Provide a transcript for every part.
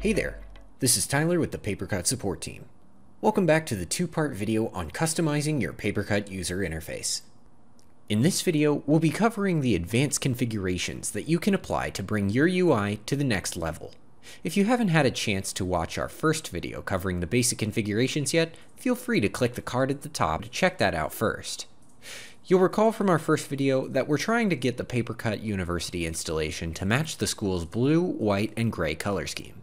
Hey there, this is Tyler with the PaperCut support team. Welcome back to the two-part video on customizing your PaperCut user interface. In this video, we'll be covering the advanced configurations that you can apply to bring your UI to the next level. If you haven't had a chance to watch our first video covering the basic configurations yet, feel free to click the card at the top to check that out first. You'll recall from our first video that we're trying to get the PaperCut University installation to match the school's blue, white, and gray color scheme.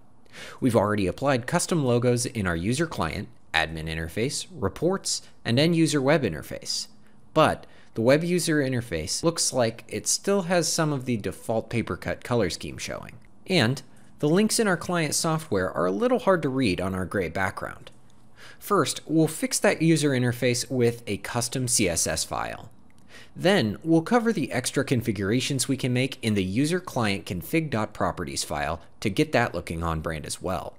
We've already applied custom logos in our user client, admin interface, reports, and end user web interface. But the web user interface looks like it still has some of the default PaperCut color scheme showing. And the links in our client software are a little hard to read on our gray background. First, we'll fix that user interface with a custom CSS file. Then, we'll cover the extra configurations we can make in the user client config.properties file to get that looking on brand as well.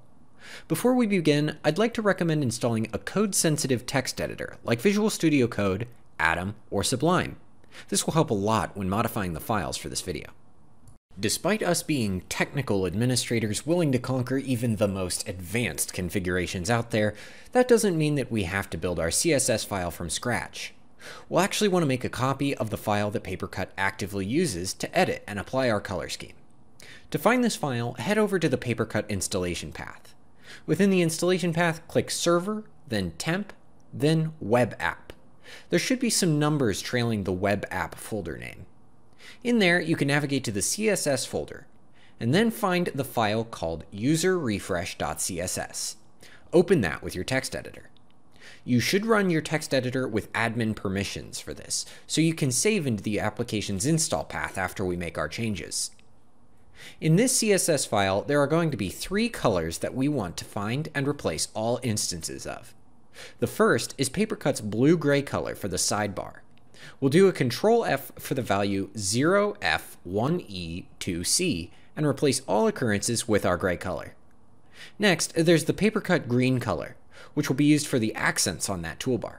Before we begin, I'd like to recommend installing a code-sensitive text editor like Visual Studio Code, Atom, or Sublime. This will help a lot when modifying the files for this video. Despite us being technical administrators willing to conquer even the most advanced configurations out there, that doesn't mean that we have to build our CSS file from scratch. We'll actually want to make a copy of the file that PaperCut actively uses to edit and apply our color scheme. To find this file, head over to the PaperCut installation path. Within the installation path, click Server, then Temp, then Web App. There should be some numbers trailing the Web App folder name. In there, you can navigate to the CSS folder, and then find the file called userrefresh.css. Open that with your text editor. You should run your text editor with admin permissions for this, so you can save into the application's install path after we make our changes. In this CSS file, there are going to be three colors that we want to find and replace all instances of. The first is PaperCut's blue-gray color for the sidebar. We'll do a Control F for the value 0F1E2C and replace all occurrences with our gray color. Next, there's the PaperCut green color which will be used for the accents on that toolbar.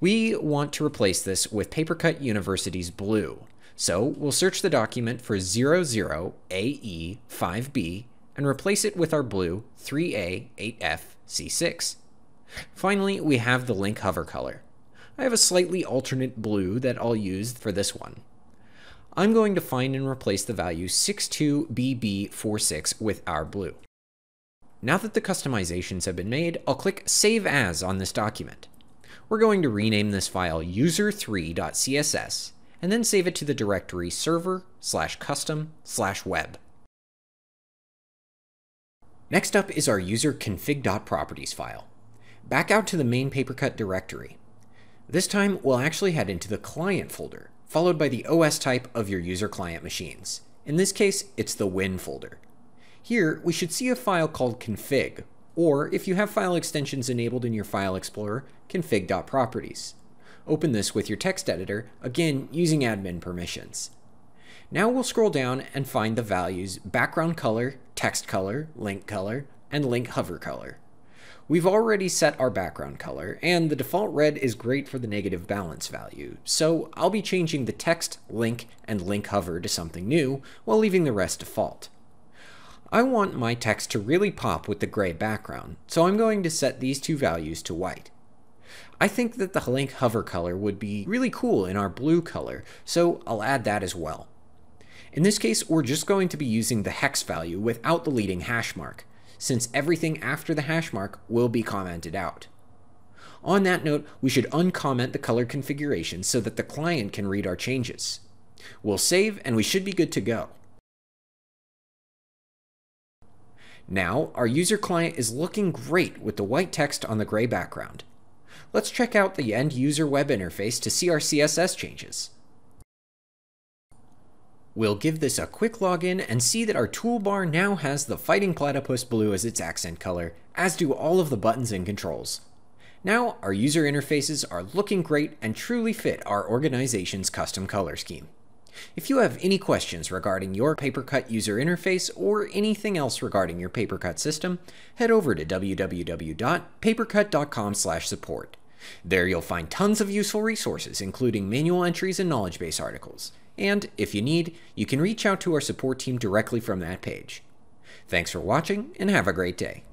We want to replace this with PaperCut University's blue, so we'll search the document for 00AE5B and replace it with our blue 3A8FC6. Finally, we have the link hover color. I have a slightly alternate blue that I'll use for this one. I'm going to find and replace the value 62BB46 with our blue. Now that the customizations have been made, I'll click Save As on this document. We're going to rename this file user3.css and then save it to the directory server slash custom slash web. Next up is our user config.properties file. Back out to the main PaperCut directory. This time, we'll actually head into the client folder, followed by the OS type of your user client machines. In this case, it's the Win folder. Here, we should see a file called config, or if you have file extensions enabled in your File Explorer, config.properties. Open this with your text editor, again using admin permissions. Now we'll scroll down and find the values background color, text color, link color, and link hover color. We've already set our background color, and the default red is great for the negative balance value, so I'll be changing the text, link, and link hover to something new, while leaving the rest default. I want my text to really pop with the gray background, so I'm going to set these two values to white. I think that the link hover color would be really cool in our blue color, so I'll add that as well. In this case, we're just going to be using the hex value without the leading hash mark, since everything after the hash mark will be commented out. On that note, we should uncomment the color configuration so that the client can read our changes. We'll save and we should be good to go. Now, our user client is looking great with the white text on the gray background. Let's check out the end user web interface to see our CSS changes. We'll give this a quick login and see that our toolbar now has the Fighting Platypus blue as its accent color, as do all of the buttons and controls. Now, our user interfaces are looking great and truly fit our organization's custom color scheme. If you have any questions regarding your PaperCut user interface or anything else regarding your PaperCut system, head over to www.papercut.com/support. There you'll find tons of useful resources including manual entries and knowledge base articles. And if you need, you can reach out to our support team directly from that page. Thanks for watching, and have a great day.